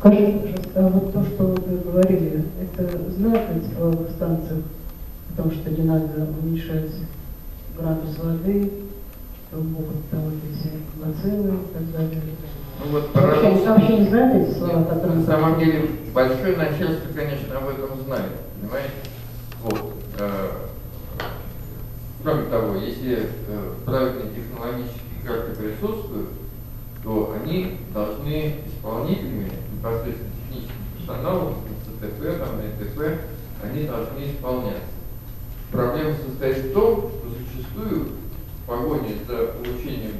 Скажите, пожалуйста, а вот то, что вы говорили, это знают на тепловых станциях о том, что не надо уменьшать градус воды, что могут там вот эти бациллы и так далее? Ну вот Вообще, парадокс. вообще не знают эти слова, которые... На самом деле, большое начальство, конечно, об этом знает, понимаете? Вот. э, Кроме того, если э, правильные технологические карты присутствуют, то они должны исполнителями, непосредственно техническим персоналом, ЦТП, там, НТП, они должны исполняться. Проблема состоит в том, что зачастую в погоне за получением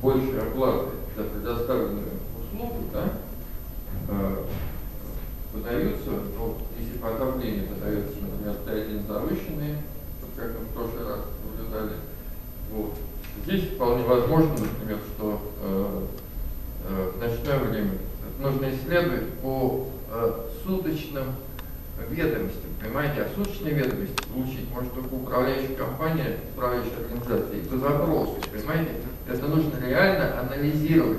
большей оплаты за предоставленную услугу, да, э, выдаются, ну, если по отоплению выдается, например, Т1 завышенные, вот как мы в прошлый раз наблюдали, вот. Здесь вполне возможно, например, что э, э, в ночное время нужно исследовать по э, суточным ведомостям, понимаете, а суточные ведомости получить может только управляющая компания, управляющая организация, и по запросу, понимаете, это нужно реально анализировать.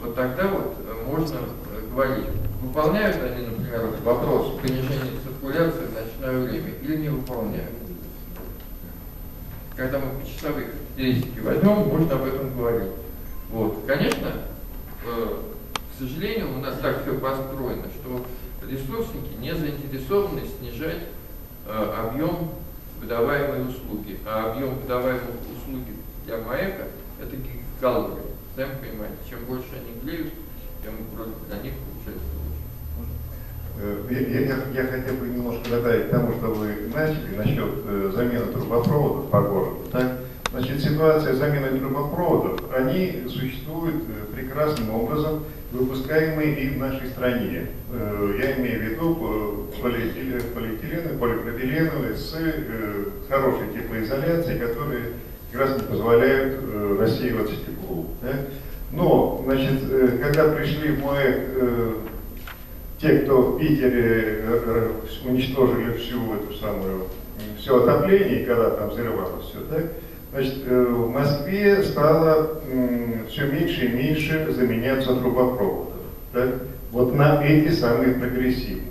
Вот тогда вот э, можно э, говорить, выполняют они, например, вопрос понижения циркуляции в ночное время или не выполняют. Когда мы по часовых характеристики возьмем, можно об этом говорить. Вот. Конечно, э, к сожалению, у нас так все построено, что ресурсники не заинтересованы снижать э, объем выдаваемой услуги. А объем выдаваемой услуги для МАЭКа – это гигакалории. Сами понимаете, чем больше они греют, тем вроде для них получается. Э, Я, я- я хотел бы немножко добавить к тому, что вы начали насчет э, замены трубопроводов по городу. Так? Значит, ситуация с заменой трубопроводов, они существуют э, прекрасным образом, выпускаемые и в нашей стране. Э, Я имею в виду э, полиэтилен, полиэтиленовые, полипропиленовые с хорошей теплоизоляцией, которые как раз не позволяют рассеиваться теплу. да. Но, значит, когда пришли в МОЭК те, кто в Питере уничтожили всю эту самую, все отопление, когда там взрывалось все, так, значит, э, в Москве стало все меньше и меньше заменяться трубопроводов. Так, вот на эти самые прогрессивные.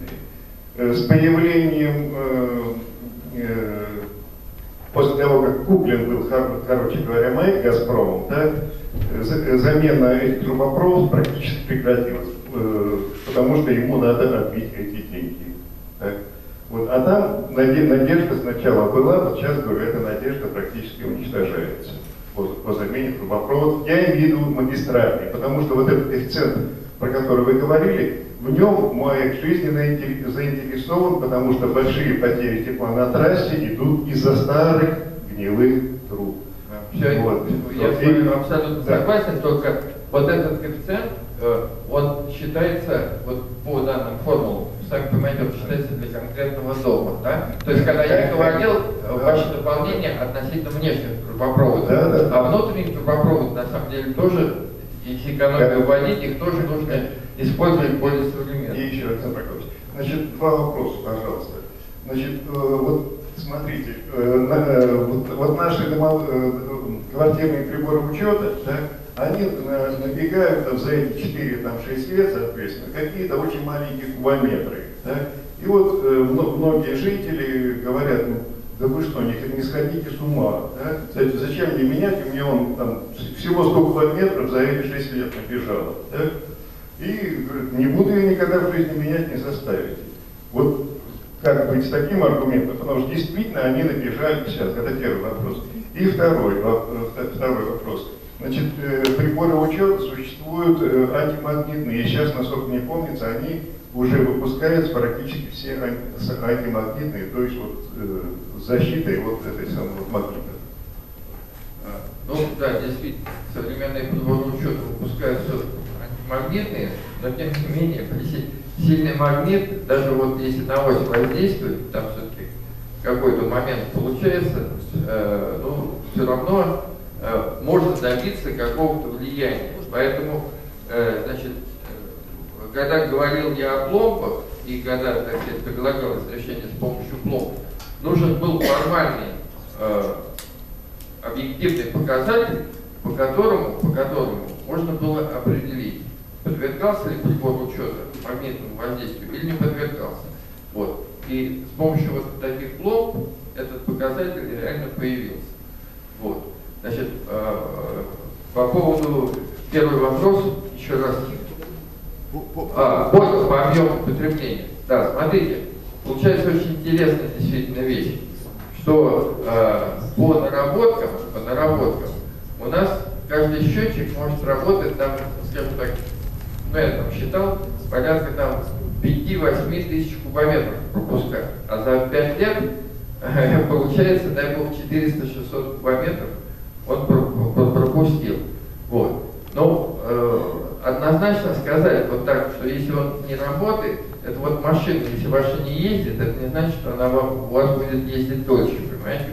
Э, С появлением, э, после того, как куплен был, кор- короче говоря, МАЭК Газпромом, э, замена этих трубопроводов практически прекратилась, потому что ему надо отбить эти деньги. так. Вот, а там наде- надежда сначала была, вот сейчас, говорю, эта надежда практически уничтожается по, по замене трубопроводов. Я имею в виду магистральный, потому что вот этот коэффициент, про который вы говорили, в нем МАЭК жизненно инте- заинтересован, потому что большие потери тепла на трассе идут из-за старых гнилых труб. Все, Вот. я с вами абсолютно Да. согласен, только вот этот коэффициент, э, он считается, вот по данным формулам, сами понимаете, он считается для конкретного дома, да? То есть, когда я говорил, э, ваше дополнение относительно внешних трубопроводов, Да, да. а внутренний трубопровод, на самом деле, тоже, если экономию вводить, их тоже нужно использовать более современно. И еще, Александр Прокопьевич, значит, два вопроса, пожалуйста. Значит, э, вот смотрите, э, вот, вот наши домо- э, квартирные приборы учета, да, они набегают там, за эти 4-6 лет, соответственно, какие-то очень маленькие кубометры. Да? И вот э, мно- многие жители говорят, ну, да вы что, не, не сходите с ума. Да? Зачем мне менять, у меня он там всего 100 кубометров за эти 6 лет набежало. Да? И говорит, не буду я никогда в жизни менять, не заставите. Вот как быть с таким аргументом, потому что действительно они набежали сейчас. Это первый вопрос. И второй, второй вопрос. Значит, э, приборы учета существуют э, антимагнитные. Сейчас, насколько мне помнится, они уже выпускаются практически все антимагнитные, то есть вот э, защитой вот этой самой магнита. А, Ну да, действительно, современные приборы учета выпускаются антимагнитные, но тем не менее, при си- сильный магнит, даже вот если на ось воздействует, там все-таки какой-то момент получается, э, ну, все равно можно добиться какого-то влияния. Поэтому, э, значит, э, когда говорил я о пломбах, и когда, так сказать, решение с помощью пломб, нужен был формальный э, объективный показатель, по которому, по которому можно было определить, подвергался ли прибор учета магнитному воздействию или не подвергался. Вот. И с помощью вот таких пломб этот показатель реально появился. Вот. Значит, э, по поводу первый вопрос, еще раз. А, вот по объему потребления. Да, смотрите, получается очень интересная действительно вещь, что э, по наработкам, по наработкам у нас каждый счетчик может работать там, скажем так, ну я там считал, порядка там 5-8 тысяч кубометров пропуска. А за 5 лет получается, дай бог, 400-600 кубометров он пропустил. Вот. Но э, однозначно сказать вот так, что если он не работает, это вот машина, если ваша не ездит, это не значит, что она вам, у вас будет ездить дольше, понимаете?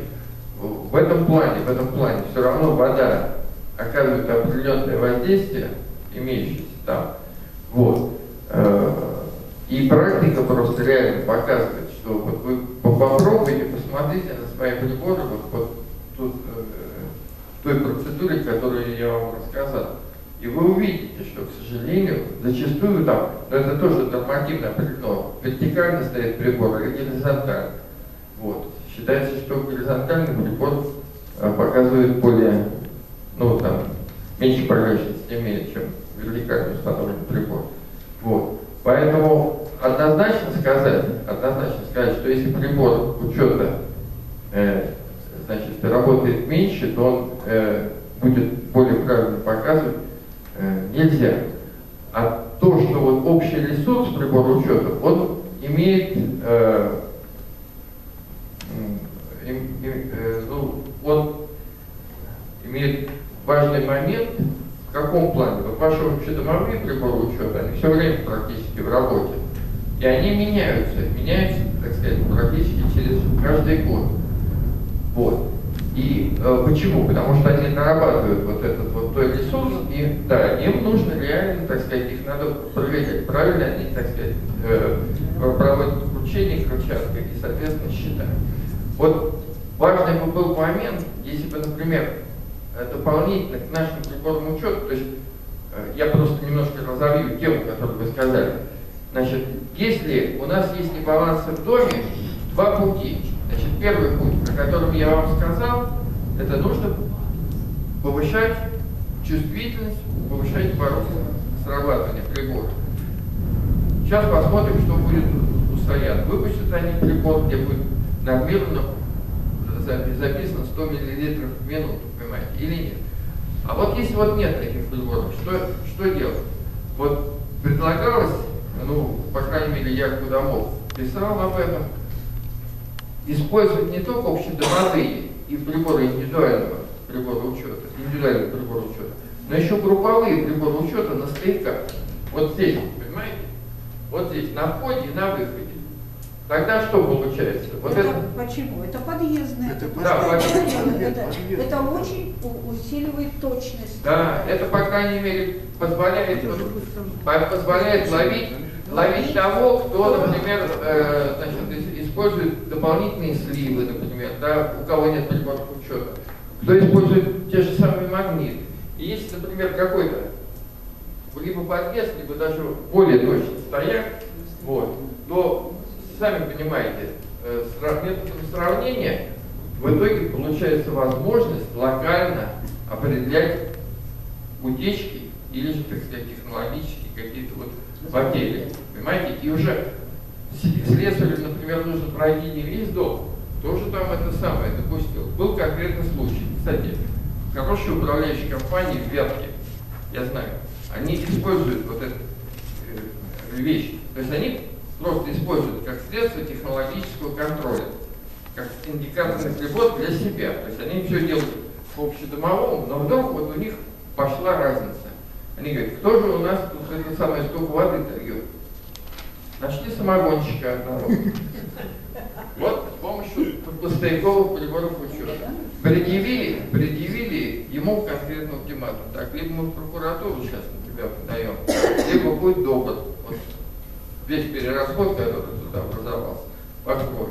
В этом плане, в этом плане все равно вода оказывает определенное воздействие, имеющееся там. Вот. Э, и практика просто реально показывает, что вот вы попробуйте, посмотрите на свои приборы вот, вот тут, э, той процедуре, которую я вам рассказал. И вы увидите, что, к сожалению, зачастую там, но это тоже нормативно определено, вертикально стоит прибор или горизонтально. Вот. Считается, что горизонтальный прибор э, показывает более, ну там, меньше прозрачности имеет, чем вертикально установленный прибор. Вот. Поэтому однозначно сказать, однозначно сказать, что если прибор учета э, работает меньше, то он э, будет более правильно показывать, э, нельзя. А то, что вот общий ресурс прибора учета, он имеет, э, им, э, ну, он имеет важный момент, в каком плане? Вот ваши общедомовые приборы учета, они все время практически в работе. И они меняются, меняются, так сказать, практически через каждый год. Вот. И э, почему? Потому что они нарабатывают вот этот вот той ресурс, и да, им нужно реально, так сказать, их надо проверять, правильно они, так сказать, э, проводят их распечатка и, соответственно, считают. Вот важный бы был момент, если бы, например, Э, дополнительно к нашему приборному учету, то есть э, я просто немножко разовью тему, которую вы сказали. Значит, если у нас есть небалансы в доме, два пути. Первый путь, о котором я вам сказал, это нужно повышать чувствительность, повышать порог срабатывания прибора. Сейчас посмотрим, что будет у. Выпустят они прибор, где будет нормировано записано 100 мл в минуту понимаете, или нет. А вот если вот нет таких приборов, что, что делать? Вот предлагалось, ну, по крайней мере, я куда мог, писал об этом, использовать не только общедомовые и приборы индивидуального прибора учета, индивидуального прибора учета, но еще групповые приборы учета на стояках. Вот здесь, понимаете? Вот здесь, на входе и на выходе. Тогда что получается? Вот это, это... Почему? Это подъездное. Это, да, подъездное. Это, это очень усиливает точность. Да, это, по крайней мере, позволяет, позволяет ловить, ловить того, кто, например, э, значит, использует дополнительные сливы, например, да, у кого нет приборов учета, кто использует те же самые магниты. И если, например, какой-то либо подъезд, либо даже более точный стояк, вот, то сами понимаете, э, методом сравнения в итоге получается возможность локально определять утечки или же, так сказать, технологические какие-то вот потери. Понимаете? И уже слесарю, например, нужно пройти не весь дом, тоже там это самое допустил. Был конкретный случай. Кстати, хорошие управляющие компании в Вятке, я знаю, они используют вот эту э, вещь. То есть они просто используют как средство технологического контроля, как индикаторный прибор для себя. То есть они все делают по общедомовому, но вдруг вот у них пошла разница. Они говорят, кто же у нас тут это самое столько воды-то льет? Нашли самогонщика одного. Вот с помощью постоянковых приборов учета. Предъявили, предъявили ему конкретно ультиматум. Так, либо мы в прокуратуру сейчас на тебя подаем, либо будь добр. Вот весь перерасход, который туда образовался, покрой.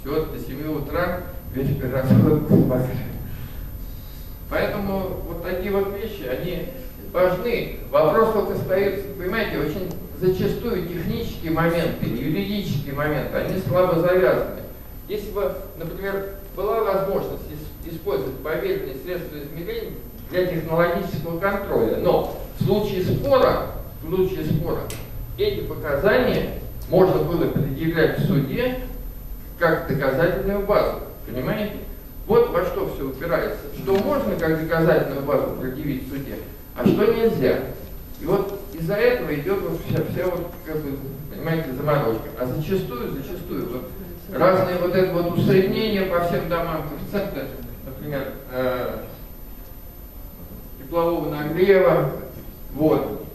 Все до 7 утра весь перерасход покрой. Поэтому вот такие вот вещи, они важны. Вопрос только стоит, понимаете, очень зачастую технические моменты, юридические моменты, они слабо завязаны. Если бы, например, была возможность использовать поверенные средства измерения для технологического контроля, но в случае спора, в случае спора, эти показания можно было предъявлять в суде как доказательную базу. Понимаете? Вот во что все упирается. Что можно как доказательную базу предъявить в суде, а что нельзя. И вот из-за этого идет вот вся, вся вот, как бы, понимаете, заморозка. А зачастую, зачастую, вот разные вот это вот усреднения по всем домам, коэффициенты, например, э, теплового нагрева, вот.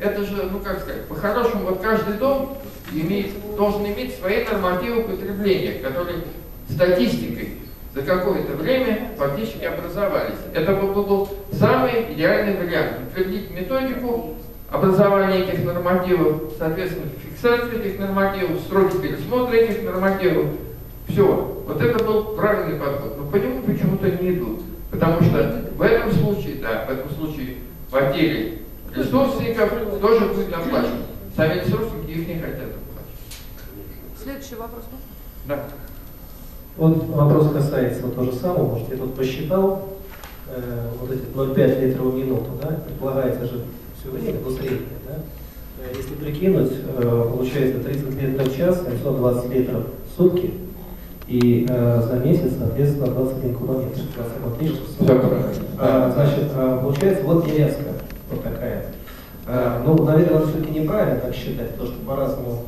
Это же, ну как сказать, по-хорошему, вот каждый дом имеет, должен иметь свои нормативы потребления, которые статистикой за какое-то время фактически образовались. Это был, был самый идеальный вариант. Утвердить методику образования этих нормативов, соответственно, фиксацию этих нормативов, сроки пересмотра этих нормативов. Все. Вот это был правильный подход. Но по нему почему-то не идут. Потому что в этом случае, да, в этом случае потери ресурсников тоже будет оплачен. Сами ресурсники их не хотят оплачивать. Следующий вопрос. Да. Вот вопрос касается вот того же самого, может, я тут посчитал, э, вот эти 0,5 литров в минуту, да, предполагается же все время, ну, среднее, да. Э, если прикинуть, э, получается 30 литров в час, 720 литров в сутки, и э, за месяц, соответственно, 21 кубометр. 21 а, Значит, а, получается, вот деревска вот такая. А, ну, наверное, все-таки неправильно так считать, потому что по-разному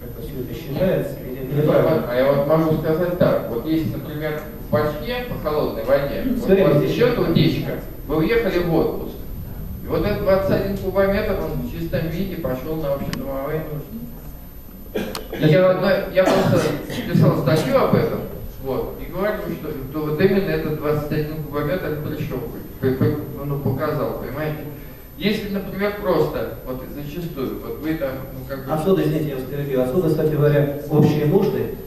как-то все это считается. Или неправильно. А я вот могу сказать так. Вот есть, например, в бачке по холодной воде, вот у вас течет утечка, вы уехали в отпуск. И вот этот 21 кубометр, он в чистом виде пошел на общедомовые нужды. Я, я просто писал статью об этом, вот, и говорю, что, что вот именно этот 21 кубометр пришел, ну, показал, понимаете? Если, например, просто, вот зачастую, вот вы там, ну, как бы... Отсюда, извините, я вас перебью, отсюда, кстати говоря, общие нужды, а,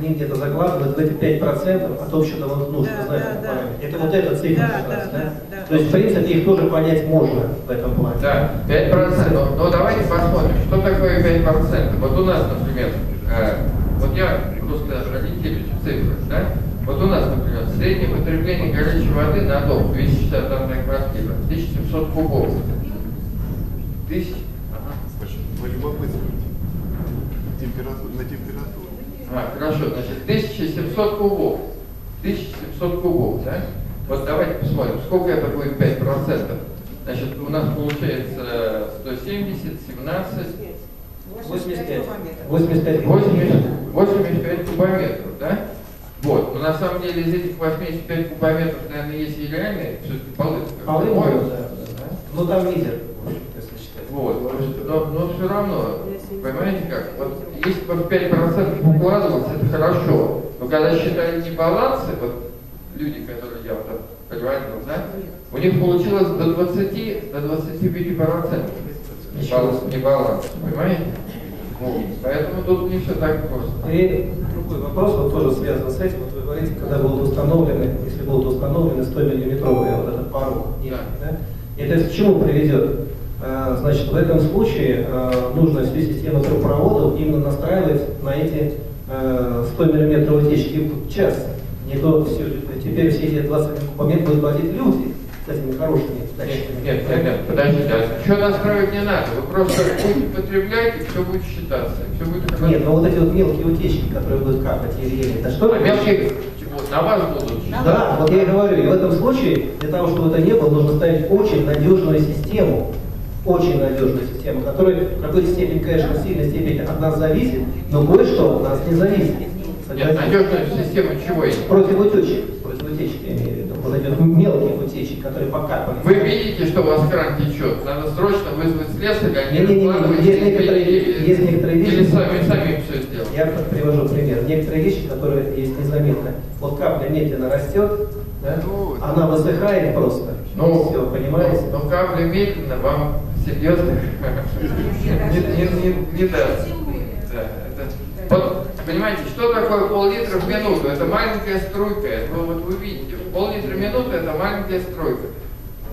они где-то закладывают в эти 5% от общего нужд, да, знаете, да, да. Это вот эта цифра Да, раз, да, да? да, да. То есть, в принципе, их тоже понять можно в этом плане. Да, 5%. Но, но давайте посмотрим, что такое 5%. Вот у нас, например, э, вот я просто ориентируюсь в цифрах, да? Вот у нас, например, среднее потребление горячей воды на дом, 261 квартира, 1700 кубов. Тысяч? Ага. По любопытству. Температура, на температуру. А, хорошо, значит, 1700 кубов. 1700 кубов, да? Вот давайте посмотрим, сколько это будет 5%. Значит, у нас получается 170, 17, 85. 85 85. 80, 85 кубометров, да? Вот, но на самом деле из этих 85 кубометров, наверное, есть и реальные, все-таки полы. Полы да, да. Ну там лидер, в общем-то, если считать. Вот, но, но все равно, понимаете как, вот если бы в 5% укладываться, это хорошо, но когда считали не балансы, вот люди, которые я вот приводил, да, у них получилось до 20, до 25 процентов. Не баланс, не баланс, понимаете? Вот. Поэтому тут не все так просто. И другой вопрос, вот тоже связан с этим. Вот вы говорите, когда будут установлены, если будут установлены 100 миллиметровые вот этот порог, Да. да? И это к чему приведет? А, Значит, в этом случае а, нужно всю систему трубопроводов именно настраивать на эти а, 100 миллиметров утечки в час. Не то все, теперь все эти 20 кубометров будут платить люди с этими хорошими датчиками. Нет, нет, нет, подождите, а что настраивать не надо? Вы просто будете потреблять, и все будет считаться, все будет. Нет, но вот эти вот мелкие утечки, которые будут капать еле-еле, это что? А мелкие, вот, на вас будут. Да, вот я и говорю, и в этом случае, для того, чтобы это не было, нужно ставить очень надежную систему, очень надежную систему, которая в какой-то степени, конечно, в сильной степени от нас зависит, но кое-что от нас не зависит. Нет, надежная система чего есть? Против утечек, против утечек, я имею в виду, вот этих мелких утечек, которые покапали. Вы видите, что у вас кран течет, надо срочно вызвать слесаря, а не Не-не-не, выкладывать есть или- некоторые- или- есть некоторые Или вещи- сами, сами все сделать. Я привожу пример. Некоторые вещи, которые есть незаметно. Вот капля медленно растет, да? Ну, она высыхает просто. Ну, все, понимаете? Но капля медленно вам серьезно не, не, не, даст. Вот, понимаете, что такое пол-литра в минуту? Это маленькая струйка. Вы, вот вы видите, пол-литра в минуту это маленькая струйка.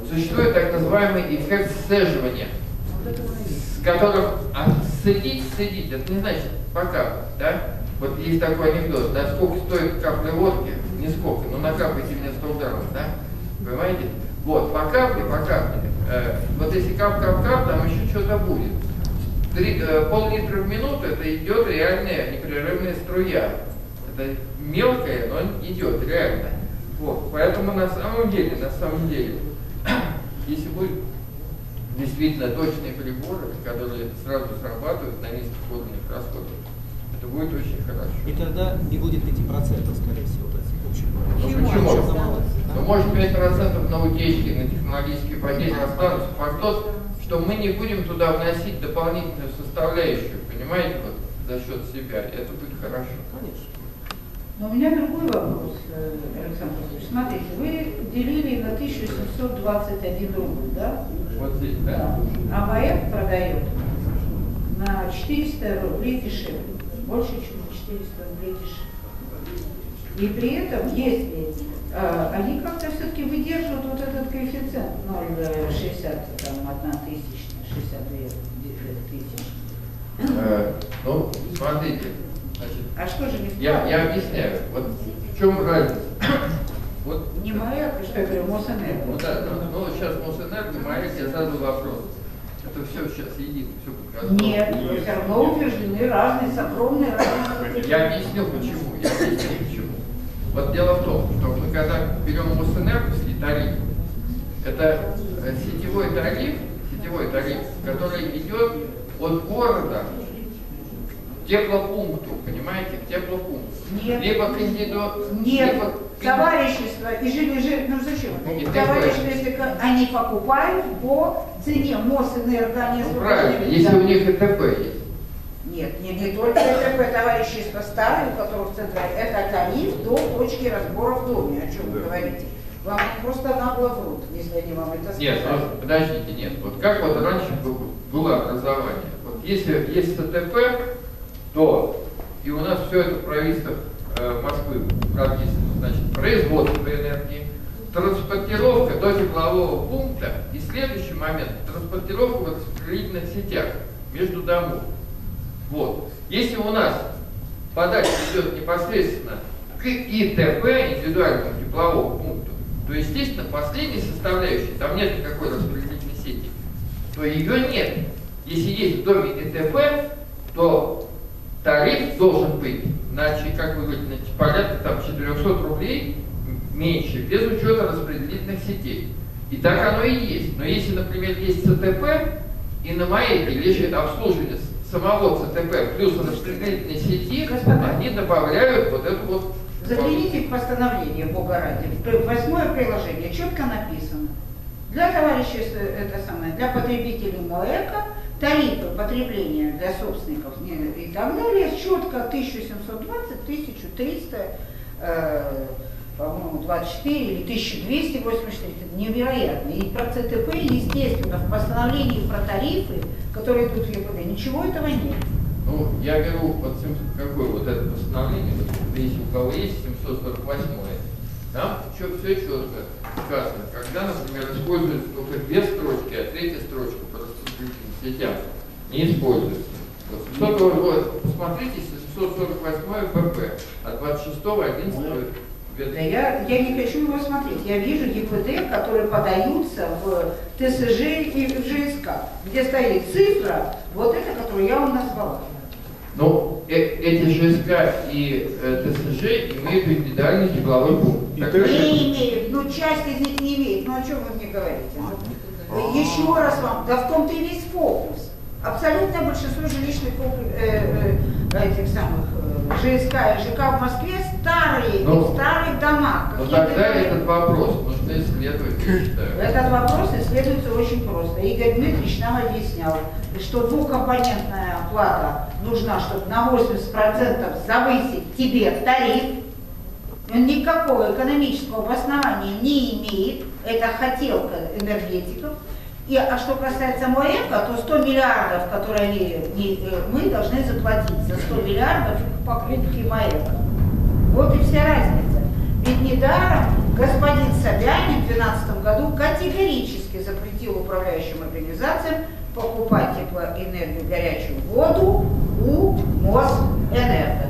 существует так называемый эффект сцеживания, с которым а, сцедить, сцедить, это не значит пока, да? Вот есть такой анекдот, да, сколько стоит капля водки? Не сколько, ну накапайте мне 100 граммов, да? Понимаете? Вот, по капле, по капле. Э, вот если кап-кап-кап, там еще что-то будет. Три, э, пол-литра в минуту это идет реальная непрерывная струя. Это мелкая, но идет реально. Вот, поэтому на самом деле, на самом деле, если будет действительно точные приборы, которые сразу срабатывают на низких уровнях расходов, это будет очень хорошо. И тогда не будет 5%, скорее всего, Ну Почему? почему? Ну, может 5% на утечки, на технологические потери останутся. Факт тот, что мы не будем туда вносить дополнительную составляющую, понимаете, вот за счет себя. Это будет хорошо. Конечно. Но у меня другой вопрос, э, Александр Владимирович. Смотрите, вы делили на 1721 рубль, да? Вот здесь, да? А ВАЭК продает на 400 рублей дешевле. Больше, чем на 400 рублей дешевле. И при этом, если э, они как-то все-таки выдерживают вот этот коэффициент 0,60, там, одна тысячная, 62 тысячи. Э, ну, смотрите, значит, А что же не я, я объясняю. Вот в чем разница. Вот Не МАЭК, а что я говорю, Мосэнерго. Ну да, да. Ну сейчас Мосэнерго, Марик, я задал вопрос. Это все сейчас едино, все показано. Нет, вы все равно утверждены разные, с огромной разницей. Я объяснил почему. Я объяснил почему. Вот дело в том, что мы когда берем Мосэнерговский тариф, это э, сетевой тариф, сетевой тариф, который идет от города к теплопункту, понимаете, к теплопункту. Нет. Либо к индивиду... Нет, либо к товарищество и жили, жили, ну зачем? ТП. Товарищество, если они покупают по цене Мосэнерго, они Ну, правильно, если у них ИТП есть. Нет, не, не только ТП, товарищество старое, у которых централь, это тариф до точки разбора в доме, о чем вы говорите. Вам просто нагло врут, если они вам это Нет, сказали. ну, подождите, нет. Вот как вот раньше был- было образование? Вот если есть СТП, то и у нас все это в правительствах э, Москвы прописано. Значит, производство энергии, транспортировка до теплового пункта и следующий момент транспортировка в распределительных сетях между домов. Вот. Если у нас подача идет непосредственно к ИТП, индивидуальному тепловому пункту, то, естественно, последней составляющей, там нет никакой распределительной сети, то ее нет. Если есть в доме ИТП, то тариф должен быть, иначе, как вы говорите, порядка там 400 рублей меньше, без учета распределительных сетей. И так оно и есть. Но если, например, есть ЦТП, и на МАЭКе лежит обслуживание самого ЦТП плюс распределительной сети, они добавляют вот эту вот... Загляните в постановление Бога ради. Восьмое приложение четко написано. Для товарищей, с- это самое, для потребителей МОЭКа тарифы потребления для собственников и так далее четко 1720, 1300, э, по-моему, 24 или 1284. Это невероятно. И про ЦТП, естественно, в постановлении про тарифы, которые идут в ЕПД, ничего этого нет. Ну, я беру вот сем- какое вот это постановление, вот, если у кого есть 748 там все, все четко сказано. Когда, например, используются только две строчки, а третья строчка по распределительным сетям не используется. Вот 700, вот, посмотрите 748 ПП от 26 11 Да я, я не хочу его смотреть. Я вижу ЕПД, которые подаются в ТСЖ и в ЖСК, где стоит цифра, вот эта, которую я вам назвала. Ну, э- эти ЖСК и э, ТСЖ имеют индивидуальный тепловой пункт. И Так Не имеют, ну часть из них не имеет. Ну о чем вы мне говорите? Ну, Еще раз вам, да в том-то и весь фокус. Абсолютное большинство жилищных э, э, этих самых э, ЖСК и ЖК в Москве старые, Ну, в старых домах. Но Какие-то тогда дома- этот вопрос нужно исследовать, я считаю. Этот вопрос исследуется очень просто. Игорь Дмитриевич нам объяснял, что двухкомпонентная оплата нужна, чтобы на 80% завысить тебе тариф. Он никакого экономического обоснования не имеет. Это хотелка энергетиков. И, а что касается МОЭКа, то 100 миллиардов, которые э, мы должны заплатить за 100 миллиардов покупки МОЭКа. Вот и вся разница. Ведь недаром господин Собянин в 2012 году категорически запретил управляющим организациям покупать теплоэнергию, горячую воду у Мосэнерго.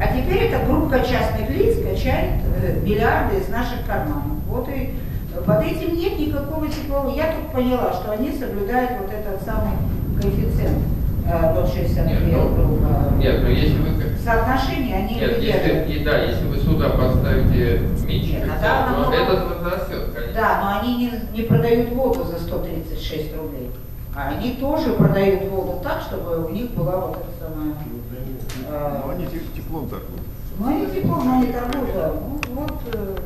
А теперь эта группа частных лиц качает э, миллиарды из наших карманов. Вот и под этим нет никакого теплового. Я тут поняла, что они соблюдают вот этот самый коэффициент э, 0,62 Нет, ну. Нет, но если вы как- Соотношение они Нет, если, и да, если вы сюда поставите меньше, Нет, а то да, намного- этот возрастет, конечно. Да, но они не, не продают воду за 136 рублей. А они тоже продают воду так, чтобы у них была вот эта самая... Ну, они те- теплом торгуют. Ну, они тепло, но они торгуют, да. Ну, вот... э,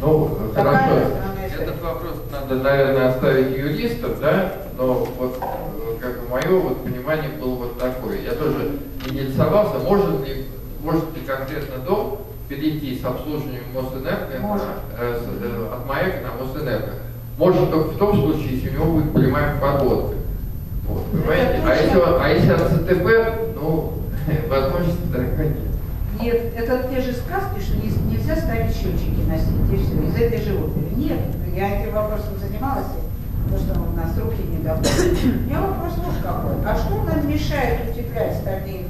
Ну, Такая хорошо. странная история. Этот вопрос надо, наверное, оставить юристов, да, но вот э, как бы мое вот понимание было вот такое. Я тоже интересовался, может ли, может ли конкретно дом перейти с обслуживанием Мосэнерго Может. на, э, с- э, от МАЭК на Мосэнерго. Может только в том случае, если у него будет прямая подводка. Вот, понимаете? А если, а если от ЦТБ, ну, возможности такой нет. Нет, это те же сказки, что не- нельзя ставить счетчики носить, и все, из этой же оперы. Нет, я этим вопросом занималась, потому что у нас руки не доходят. У меня вопрос вот какой. А что нам мешает утеплять стальные